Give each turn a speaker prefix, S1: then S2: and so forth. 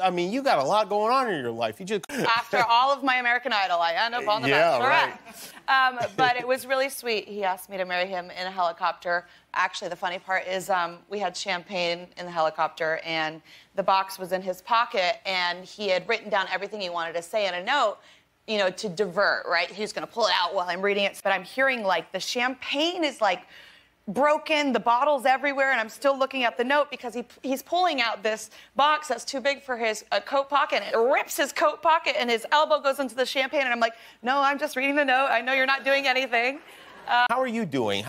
S1: I mean, you got a lot going on in your life. You just
S2: After all of my American Idol, I end up on the
S1: Yeah,
S2: Bachelorette. Um, but it was really sweet. He asked me to marry him in a helicopter. Actually, the funny part is um, we had champagne in the helicopter, and the box was in his pocket, and he had written down everything he wanted to say in a note. You know, to divert, right? He was gonna pull it out while I'm reading it, but I'm hearing like the champagne is like broken, the bottles everywhere, and I'm still looking at the note because he, he's pulling out this box that's too big for his uh, coat pocket, and it rips his coat pocket, and his elbow goes into the champagne, and I'm like, no, I'm just reading the note. I know you're not doing anything.
S1: how are you doing?